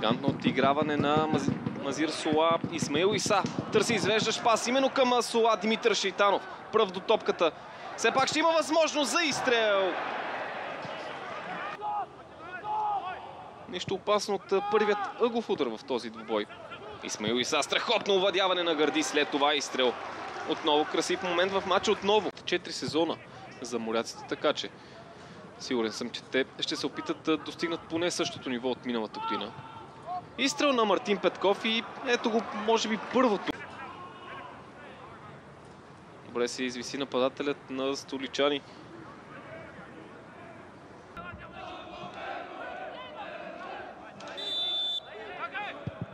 Елегантно отиграване на Мазир Сола. Исмаил Иса търси извеждащ пас именно към Сола Димитър Шейтанов. Пръв до топката. Все пак ще има възможност за изстрел. Нищо опасно от първият ъгов удар в този двубой. Исмаил Иса страхотно овладяване на гърди след това изстрел. Отново красив момент в матча. Отново. Четири сезона за моряците, така че сигурен съм, че те ще се опитат да достигнат поне същото ниво от миналата година. Изстрел на Мартин Петков и ето го, може би, първото. Добре се извиси нападателят на столичани.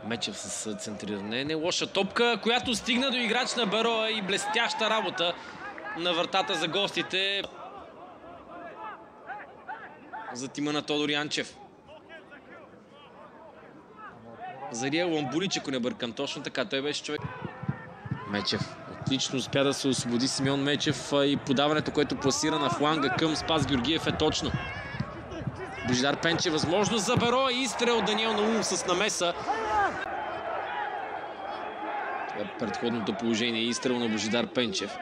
Мечев с центриране. Не лоша топка, която стигна до играч на Бероя и блестяща работа на вратата за гостите. За тима на Тодор Янчев. Зария Ламбурич, ако не бъркам точно така. Той беше човек. Мечев отлично успя да се освободи Симеон Мечев и подаването, което пласира на фланга към Спас Георгиев е точно. Божидар Пенче възможност за Беро и изстрел Даниел Наумов с намеса. Това е предходното положение. Изстрел на Божидар Пенчев.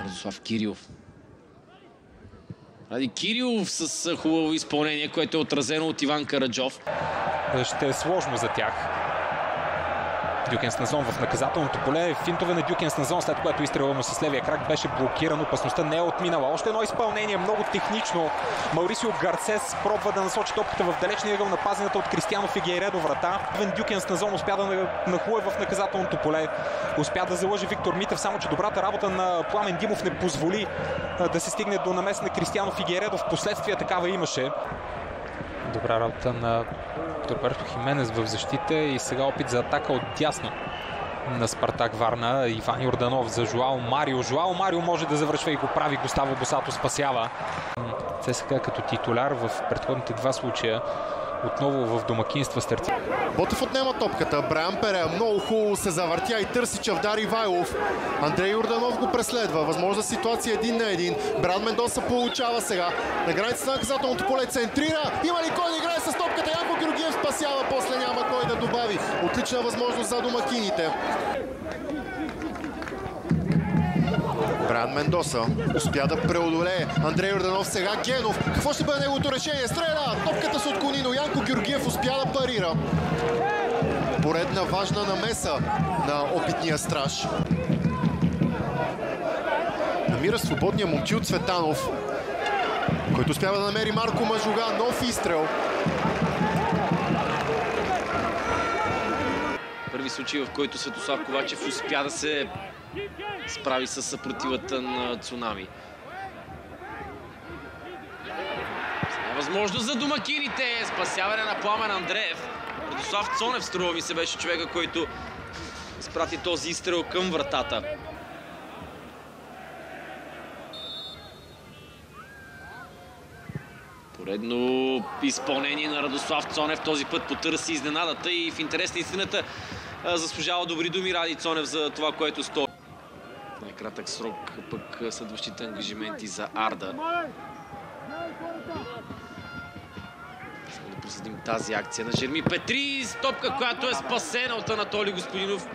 Радослав Кирилов. Ради Кирилов с хубаво изпълнение, което е отразено от Иван Караджов. Ще е сложно за тях. Дюкенс Назон в наказателното поле. Финтове на Дюкенс Назон, след което изстрелва му с левия крак, беше блокиран. Опасността не е отминала. Още едно изпълнение, много технично. Маурисио Гарцес пробва да насочи топката в далечния ъгъл на пазената от Кристиано Фигейредо врата. Вен Дюкенс Назон успя да нахуе в наказателното поле. Успя да залъжи Виктор Митев, само че добрата работа на Пламен Димов не позволи да се стигне до намес на Кристиано Фигейредо. В последствие такава имаше. Добра работа на Роберто Хименес в защита и сега опит за атака от дясно на Спартак Варна. Иван Йорданов за Жуао Марио. Жуао Марио може да завършва и го прави. Густаво Босато спасява. ЦСКА като титуляр в предходните два случая отново в домакинства старти. Ботев отнема топката. Брайан Пере много хубаво се завъртя и търси Чавдар Ивайлов. Андрей Йорданов го преследва. Възможна ситуация един на един. Бран Мендоса получава сега. На границата на наказателното поле центрира. Има ли кой да играе с топката? Янко Георгиев спасява. После няма кой да добави. Отлична възможност за домакините. Бран Мендоса успя да преодолее Андрей Йорданов. Сега Генов. Какво ще бъде неговото решение? Стреля! Топката се отклони, но Янко Георгиев успя да парира. Поредна важна намеса на опитния страж. Намира свободния момчил Цветанов, който успява да намери Марко Мажуга. Нов изстрел. Първи случай, в който Светослав Ковачев успя да се справи с съпротивата на Цунами. Сега възможност за домакините. Спасяване на Пламен Андреев. Радослав Цонев, струва ми се, беше човека, който изпрати този изстрел към вратата. Поредно изпълнение на Радослав Цонев. Този път потърси изненадата и в интерес на истината заслужава добри думи Ради Цонев за това, което стои. Най-кратък срок пък следващите ангажименти за Арда. Само да проследим тази акция на Жерми Петри. Стопка, която е спасена от Анатолий Господинов.